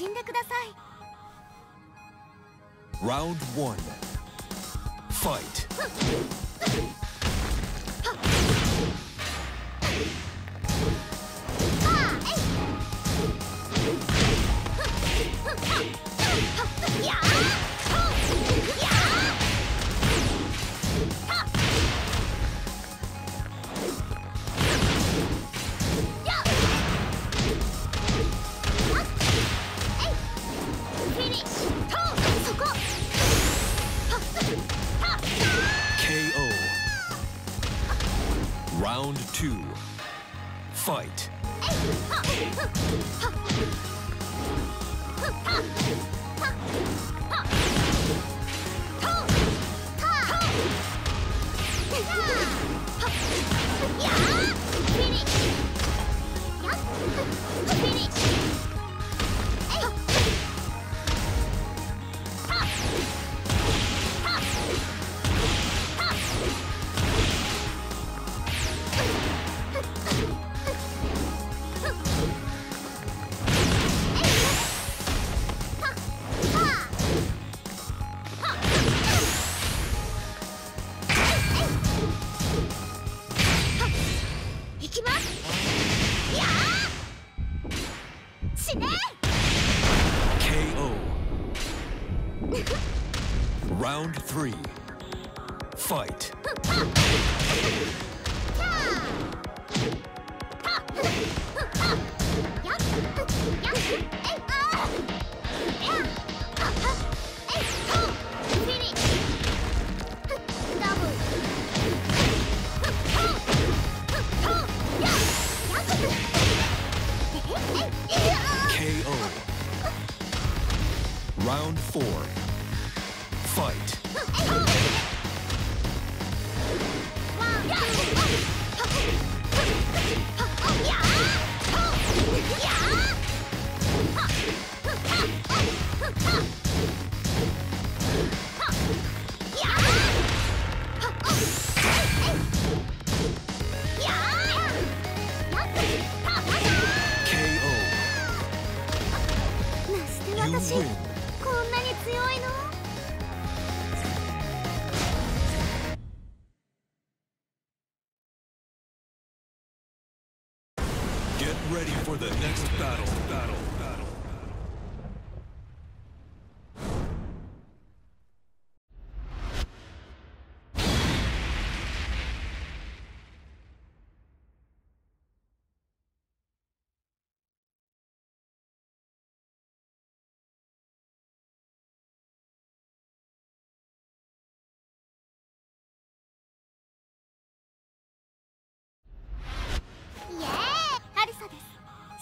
心でください Round one. Fight. Round three. Fight.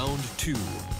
Round two.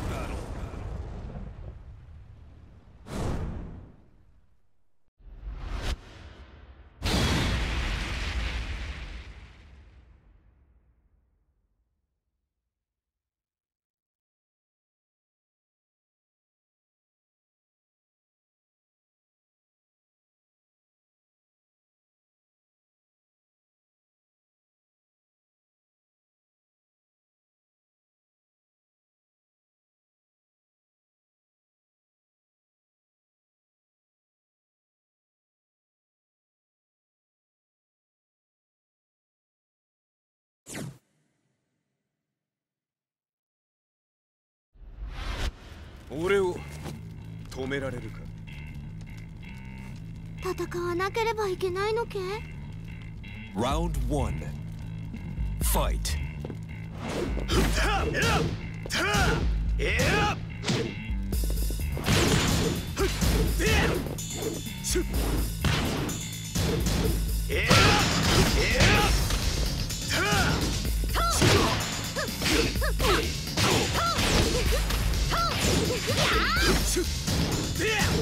俺を止められるか？戦わなければいけないのけ？Round 1 Fight. Yeah!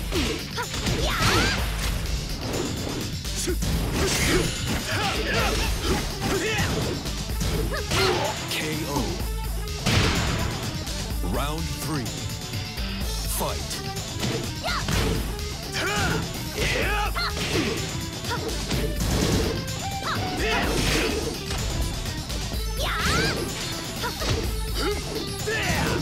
KO. Round three. Fight. There!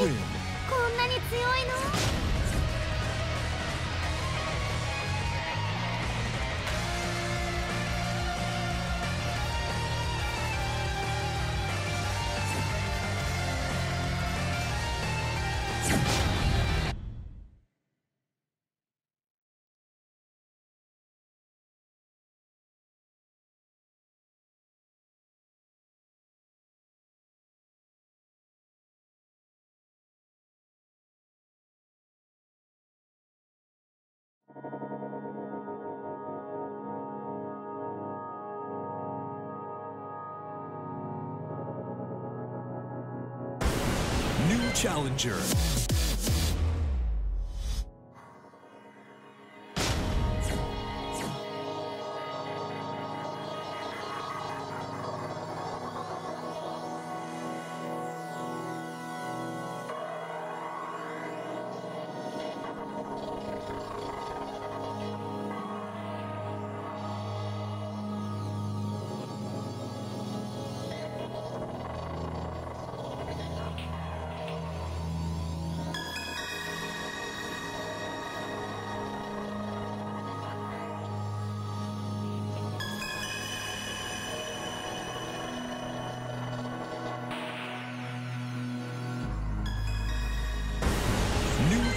win. こんなに強いの？Challenger.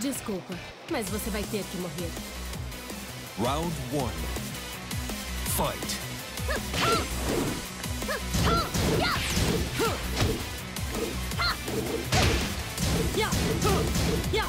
Desculpa, mas você vai ter que morrer. Round one. Fight. Ya!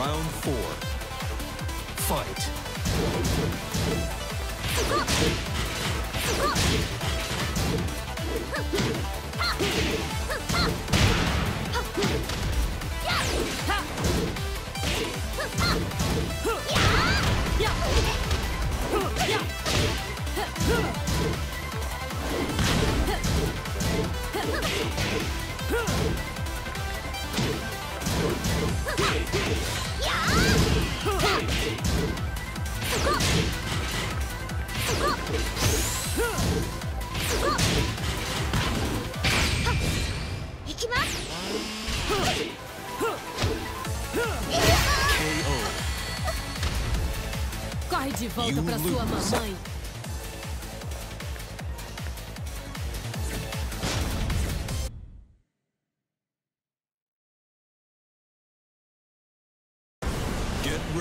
Round four. Fight.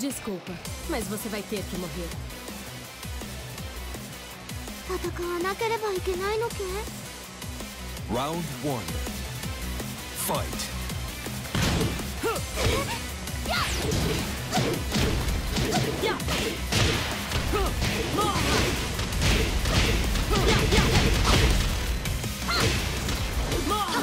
Desculpa, mas você vai ter que morrer. 戦わなければいけないのけ Round one. Fight. Yeah! Morra! Yeah, yeah! Morra!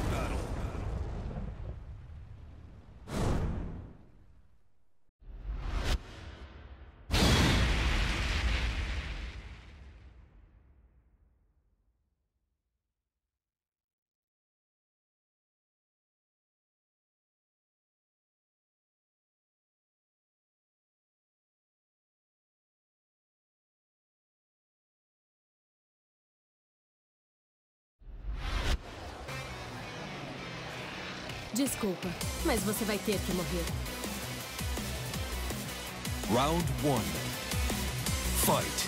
Desculpa, mas você vai ter que morrer. Round one. Fight.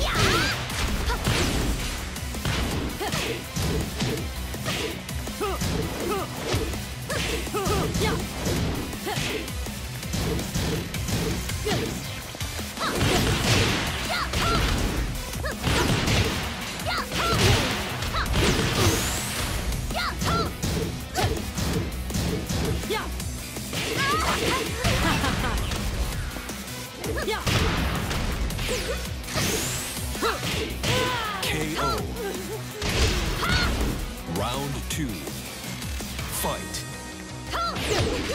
Yeah! Yeah! KO.